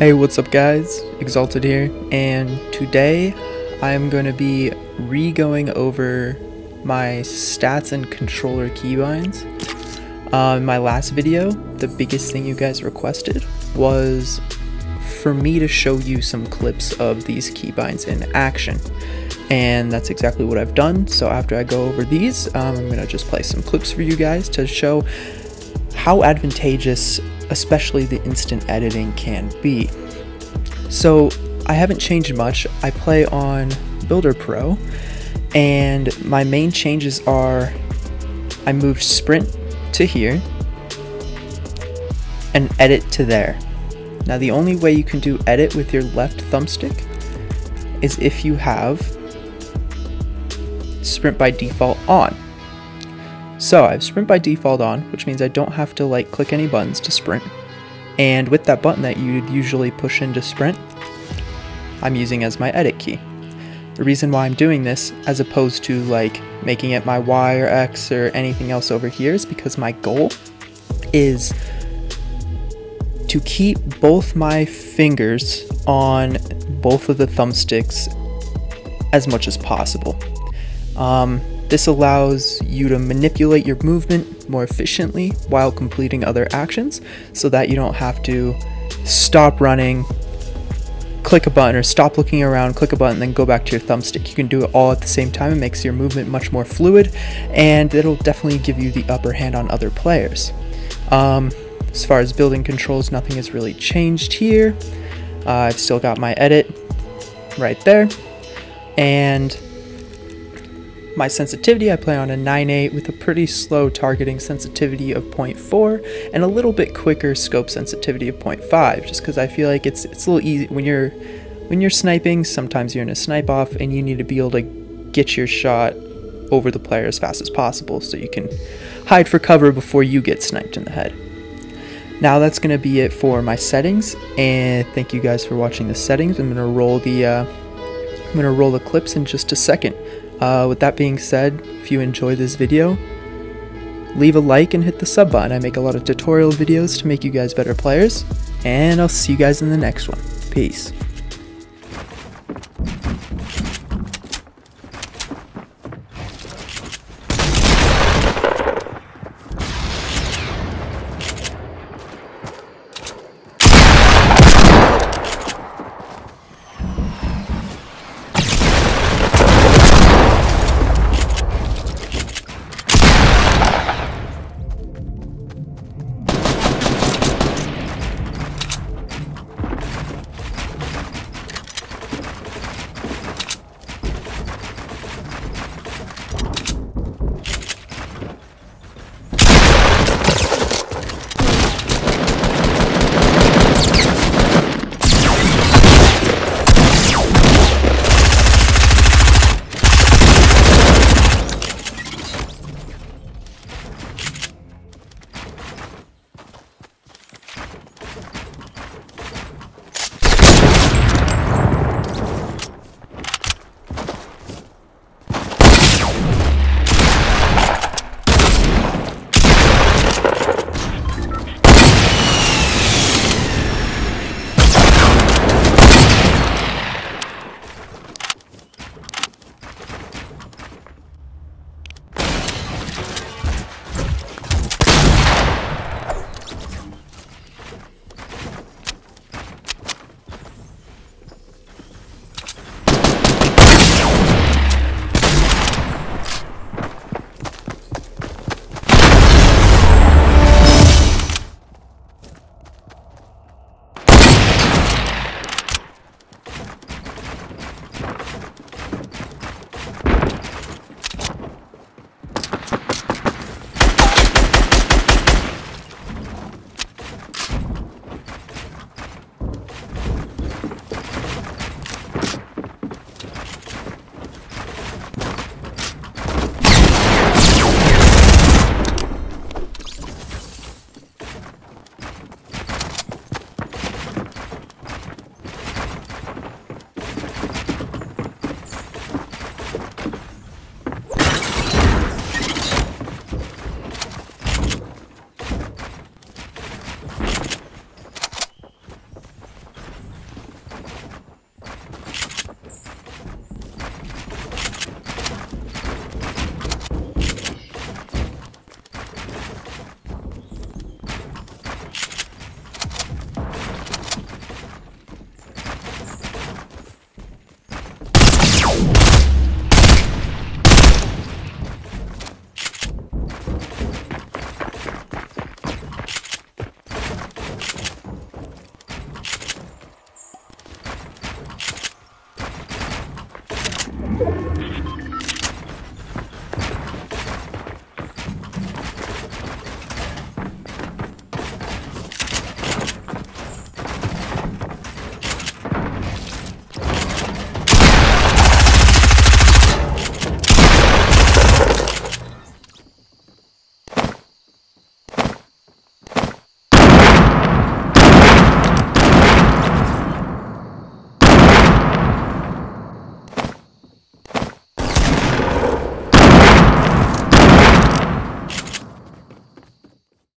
Hey, what's up guys? Exalted here, and today I am going to be re-going over my stats and controller keybinds. Uh, in my last video, the biggest thing you guys requested was for me to show you some clips of these keybinds in action. And that's exactly what I've done. So after I go over these, um, I'm going to just play some clips for you guys to show how advantageous especially the instant editing can be. So I haven't changed much. I play on Builder Pro and my main changes are I moved sprint to here and edit to there. Now the only way you can do edit with your left thumbstick is if you have sprint by default on. So I have sprint by default on, which means I don't have to like click any buttons to sprint. And with that button that you'd usually push into sprint, I'm using as my edit key. The reason why I'm doing this, as opposed to like making it my Y or X or anything else over here, is because my goal is to keep both my fingers on both of the thumbsticks as much as possible. Um, this allows you to manipulate your movement more efficiently while completing other actions so that you don't have to stop running, click a button, or stop looking around, click a button, then go back to your thumbstick. You can do it all at the same time. It makes your movement much more fluid and it'll definitely give you the upper hand on other players. Um, as far as building controls, nothing has really changed here. Uh, I've still got my edit right there. And my sensitivity, I play on a 9.8 with a pretty slow targeting sensitivity of 0.4 and a little bit quicker scope sensitivity of 0.5 just because I feel like it's it's a little easy when you're when you're sniping, sometimes you're in a snipe off and you need to be able to get your shot over the player as fast as possible so you can hide for cover before you get sniped in the head. Now that's going to be it for my settings and thank you guys for watching the settings. I'm going to roll the uh, I'm going to roll the clips in just a second. Uh, with that being said, if you enjoy this video, leave a like and hit the sub button. I make a lot of tutorial videos to make you guys better players, and I'll see you guys in the next one. Peace.